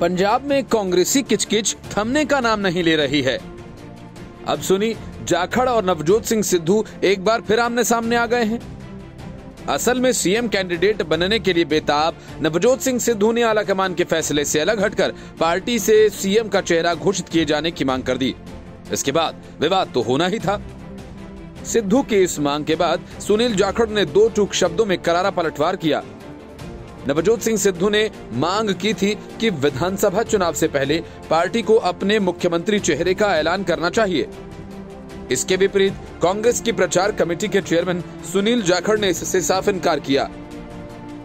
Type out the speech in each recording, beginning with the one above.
पंजाब में कांग्रेसी किचकिच, थमने का नाम नहीं ले रही है। अब सुनी, जाखड़ और नवजोत सिंह सिद्धू एक बार फिर आमने सामने आ गए हैं। असल में सीएम कैंडिडेट बनने के लिए बेताब, नवजोत सिंह सिद्धू ने आलाकमान के फैसले से अलग हटकर पार्टी से सीएम का चेहरा घोषित किए जाने की मांग कर दी। इसके बाद विवाद तो होना ही था। सिद्धू की इस मांग के बाद सुनील जाखड़ ने दो टूक शब्दों में करारा पलटवार किया। नवजोत सिंह सिद्धू ने मांग की थी कि विधानसभा चुनाव से पहले पार्टी को अपने मुख्यमंत्री चेहरे का ऐलान करना चाहिए। इसके विपरीत कांग्रेस की प्रचार कमेटी के चेयरमैन सुनील जाखड़ ने इससे साफ़ इनकार किया।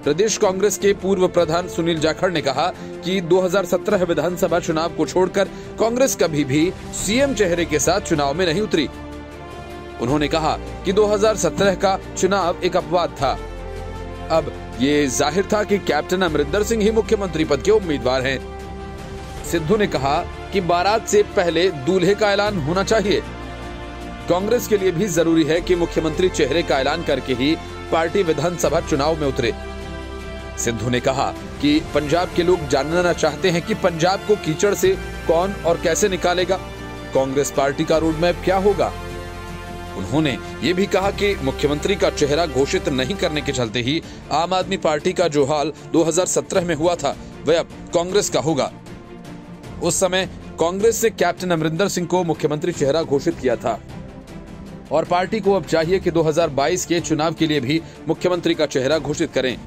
प्रदेश कांग्रेस के पूर्व प्रधान सुनील जाखड़ ने कहा कि 2017 विधानसभा चुनाव को छोड़कर कांग्रेस कभी भी सीएम चेहरे के साथ चुनाव में नहीं उतरी। उन्होंने कहा कि 2017 का चुनाव एक अपवाद था। अब ये ज़ाहिर था कि कैप्टन अमरिंदर सिंह ही मुख्यमंत्री पद के उम्मीदवार हैं। सिद्धू ने कहा कि बारात से पहले दूल्हे का ऐलान होना चाहिए। कांग्रेस के लिए भी ज़रूरी है कि मुख्यमंत्री चेहरे का ऐलान करके ही पार्टी विधानसभा चुनाव में उतरे। सिद्धू ने कहा कि पंजाब के लोग जानना चाहते हैं कि पंजाब को कीचड़ से कौन और कैसे निकालेगा। कांग्रेस पार्टी का रोड मैप क्या होगा? उन्होंने ये भी कहा कि मुख्यमंत्री का चेहरा घोषित नहीं करने के चलते ही आम आदमी पार्टी का जो हाल 2017 में हुआ था, वह अब कांग्रेस का होगा। उस समय कांग्रेस ने कैप्टन अमरिंदर सिंह को मुख्यमंत्री चेहरा घोषित किया था। और पार्टी को अब चाहिए कि 2022 के चुनाव के लिए भी मुख्यमंत्री का चेहरा घोषित करें।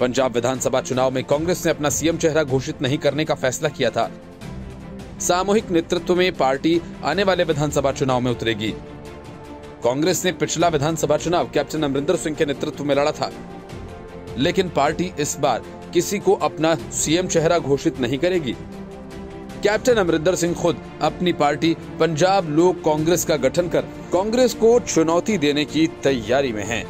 पंजाब विधानसभा चुनाव में कांग्रेस ने अपना सीएम चेहरा घोषित नहीं करने का फैसला किया था। सामूहिक नेतृत्व में पार्टी आने वाले विधानसभा चुनाव में उतरेगी। कांग्रेस ने पिछला विधानसभा चुनाव कैप्टन अमरिंदर सिंह के नेतृत्व में लड़ा था लेकिन पार्टी इस बार किसी को अपना सीएम चेहरा घोषित नहीं करेगी कैप्टन अमरिंदर सिंह खुद अपनी पार्टी पंजाब लोक कांग्रेस का गठन कर कांग्रेस को चुनौती देने की तैयारी में हैं।